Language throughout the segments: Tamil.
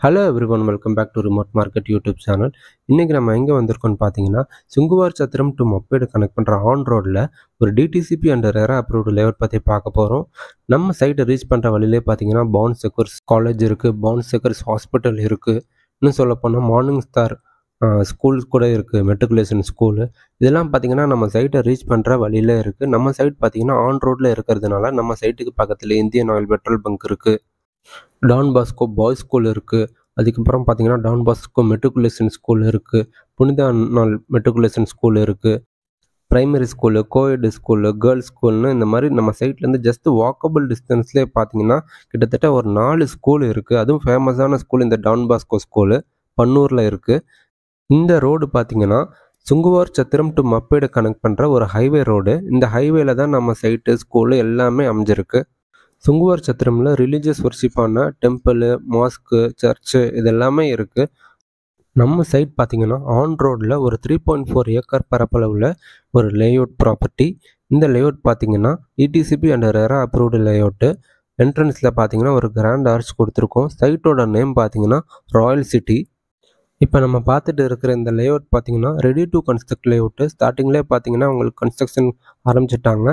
Hello everyone welcome back to remote market YouTube channel இன்றைக்கி நம்ம எங்கே வந்திருக்கோம்னு பார்த்தீங்கன்னா சுங்குவார் சத்திரம் டு மொப்பேடு கனெக்ட் பண்ணுற ஆன் ரோடில் ஒரு DTCP and RERA approved layout பற்றி பார்க்க போகிறோம் நம்ம சைட்டை ரீச் பண்ணுற வழியிலே பார்த்தீங்கன்னா பவுன் செக்கர்ஸ் காலேஜ் இருக்குது பவுன் செக்கர்ஸ் ஹாஸ்பிட்டல் இருக்குது இன்னும் சொல்லப்போனால் மார்னிங் ஸ்டார் ஸ்கூல்ஸ் கூட இருக்குது மெட்ரிகுலேஷன் ஸ்கூலு இதெல்லாம் பார்த்தீங்கன்னா நம்ம சைட்டை ரீச் பண்ணுற வழியில் இருக்குது நம்ம சைட் பார்த்தீங்கன்னா ஆன் ரோட்டில் இருக்கிறதுனால நம்ம சைட்டுக்கு பக்கத்தில் இந்தியன் ஆயில் பெட்ரோல் பங்க் இருக்குது டான் பாஸ்கோ பாய்ஸ் ஸ்கூல் இருக்குது அதுக்கப்புறம் பார்த்தீங்கன்னா டான் பாஸ்கோ மெட்ரிகுலேஷன் ஸ்கூல் இருக்குது புனித அண்ணால் மெட்ரிகுலேஷன் ஸ்கூல் இருக்குது primary school coed school girls ஸ்கூல்னு இந்த மாதிரி நம்ம சைட்லேருந்து ஜஸ்ட் வாக்கபிள் டிஸ்டன்ஸ்லேயே பார்த்தீங்கன்னா கிட்டத்தட்ட ஒரு நாலு ஸ்கூல் இருக்குது அதுவும் ஃபேமஸான ஸ்கூல் இந்த டான் பாஸ்கோ ஸ்கூலு பன்னூரில் இருக்குது இந்த ரோடு பார்த்தீங்கன்னா சுங்குவார் சத்திரம் டு மப்பேடு கனெக்ட் பண்ணுற ஒரு ஹைவே ரோடு இந்த ஹைவேல தான் நம்ம சைட்டு ஸ்கூலு எல்லாமே அமைஞ்சிருக்கு. சுங்குவார் சத்திரமில் ரிலீஜியஸ் ஒர்ஷிப்பான டெம்பிள் மாஸ்க்கு சர்ச்சு இது எல்லாமே இருக்குது நம்ம சைட் பார்த்திங்கன்னா ஆன் ரோடில் ஒரு த்ரீ பாயிண்ட் ஃபோர் ஏக்கர் பரப்பளவில் ஒரு லேஅவுட் ப்ராப்பர்ட்டி இந்த லேஅவுட் பார்த்திங்கன்னா DTCP and RERA approved layout என்ட்ரன்ஸில் பார்த்தீங்கன்னா ஒரு கிராண்ட் ஆர்ச் கொடுத்துருக்கோம். சைட்டோட நேம் பார்த்தீங்கன்னா ராயல் சிட்டி இப்போ நம்ம பார்த்துட்டு இருக்கிற இந்த லேஅவுட் பார்த்தீங்கன்னா ரெடி டு கன்ஸ்ட்ரக்ட் லேஅவுட்டு ஸ்டார்டிங்லேயே பார்த்தீங்கன்னா உங்களுக்கு கன்ஸ்ட்ரக்ஷன் ஆரம்பிச்சிட்டாங்க.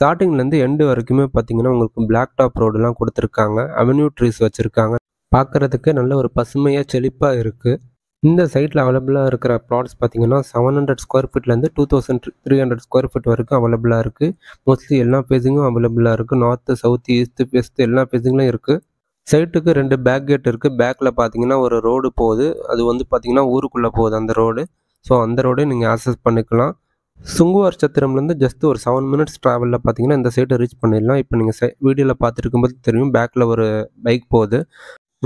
ஸ்டார்டிங்லேருந்து எண்டு வரைக்குமே பார்த்தீங்கன்னா உங்களுக்கு பிளாக் டாப் ரோடுலாம் கொடுத்துருக்காங்க. அவென்யூ ட்ரீஸ் வச்சுருக்காங்க. பார்க்குறதுக்கு நல்ல ஒரு பசுமையாக செழிப்பாக இருக்குது இந்த சைட்டில் அவைலபிளாக இருக்கிற ப்ளாட்ஸ் பார்த்தீங்கன்னா seven hundred square ஃபீட்லேருந்து two thousand three hundred square feet வரைக்கும் அவைலபிளாக இருக்குது மோஸ்ட்லி எல்லா பேஸிங்கும் அவைலபிளாக இருக்குது நார்த்து சவுத் ஈஸ்ட் வெஸ்ட் எல்லா பேஸிங்லையும் இருக்குது சைட்டுக்கு ரெண்டு பேக் கேட் இருக்குது பேக்கில் பார்த்தீங்கன்னா ஒரு ரோடு போகுது. அது வந்து பார்த்தீங்கன்னா ஊருக்குள்ளே போகுது அந்த ரோடு ஸோ அந்த ரோடே நீங்கள் ஆக்சஸ் பண்ணிக்கலாம். சுங்குவார் சத்திரம்லேருந்து ஜஸ்ட் ஒரு செவன் மினிட்ஸ் ட்ராவலில் பார்த்தீங்கன்னா இந்த சைட்டை ரீச் பண்ணிடலாம். இப்போ நீங்கள் சை வீடியோவில் பார்த்துருக்கும்போது தெரியும் பேக்கில் ஒரு பைக் போகுது.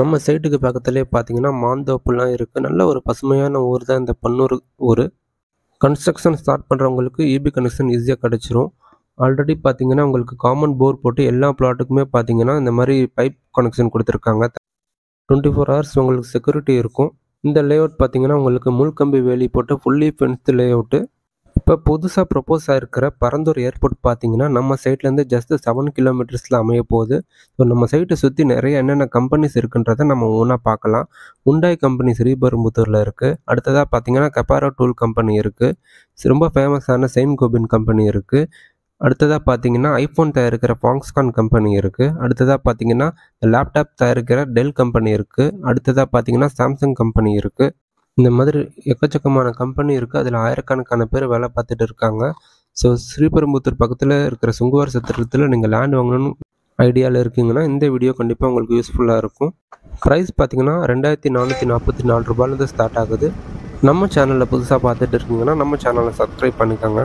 நம்ம சைட்டுக்கு பக்கத்துலேயே பார்த்தீங்கன்னா மாந்தோப்புலாம் இருக்குது நல்ல ஒரு பசுமையான ஊர் தான் இந்த பன்னூர் ஊர். கன்ஸ்ட்ரக்ஷன் ஸ்டார்ட் பண்ணுறவங்களுக்கு இபி கனெக்ஷன் ஈஸியாக கிடச்சிரும். ஆல்ரெடி பார்த்தீங்கன்னா உங்களுக்கு காமன் போர் போட்டு எல்லா பிளாட்டுக்குமே பார்த்தீங்கன்னா இந்த மாதிரி பைப் கனெக்ஷன் கொடுத்துருக்காங்க. டுவெண்ட்டி ஃபோர் ஹவர்ஸ் உங்களுக்கு செக்யூரிட்டி இருக்கும். இந்த லேஅவுட் பார்த்தீங்கன்னா உங்களுக்கு முள்கம்பி வேலி போட்டு ஃபுல்லி ஃபென்ஸ்டு லேஅவுட்டு இப்போ புதுசாக ப்ரொப்போஸ் ஆகிருக்கிற பரந்தூர் ஏர்போர்ட் பார்த்தீங்கன்னா நம்ம சைட்லேருந்து ஜஸ்ட் செவன் கிலோமீட்டர்ஸில் அமைய போகுது. ஸோ நம்ம சைட்டை சுற்றி நிறைய என்னென்ன கம்பெனிஸ் இருக்குன்றதை நம்ம ஒன்றா பார்க்கலாம். உண்டாய் கம்பெனி ஸ்ரீபெரும்புத்தூரில் இருக்குது அடுத்ததாக பார்த்தீங்கன்னா கப்பாரோ டூல் கம்பெனி இருக்குது ரொம்ப ஃபேமஸான செயின் கோபின் கம்பெனி இருக்குது அடுத்ததாக பார்த்தீங்கன்னா ஐஃபோன் தயாரிக்கிற ஃபாங்ஸ்கான் கம்பெனி இருக்குது அடுத்ததாக பார்த்தீங்கன்னா லேப்டாப் தயாரிக்கிற டெல் கம்பெனி இருக்குது அடுத்ததாக பார்த்தீங்கன்னா சாம்சங் கம்பெனி இருக்குது இந்த மாதிரி எக்கச்சக்கமான கம்பெனி இருக்குது அதில் ஆயிரக்கணக்கான பேர் வேலை பார்த்துட்டு இருக்காங்க. ஸோ ஸ்ரீபெரும்புத்தூர் பக்கத்தில் இருக்கிற சுங்குவார் சத்திரத்தில் நீங்கள் லேண்ட் வாங்கணும்னு ஐடியாவில் இருக்கீங்கன்னா இந்த வீடியோ கண்டிப்பாக உங்களுக்கு யூஸ்ஃபுல்லாக இருக்கும். ப்ரைஸ் பார்த்தீங்கன்னா ரெண்டாயிரத்தி நானூற்றி நாற்பத்தி நாலு ரூபாயிலேருந்து ஸ்டார்ட் ஆகுது. நம்ம சேனலில் புதுசாக பார்த்துட்டு இருக்கீங்கன்னா நம்ம சேனலை சப்ஸ்கிரைப் பண்ணிக்கோங்க.